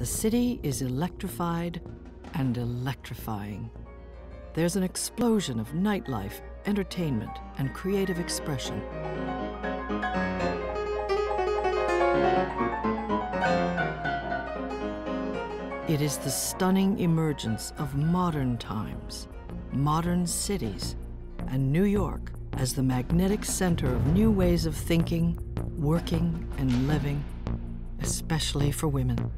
The city is electrified and electrifying. There's an explosion of nightlife, entertainment, and creative expression. It is the stunning emergence of modern times, modern cities, and New York as the magnetic center of new ways of thinking, working, and living, especially for women.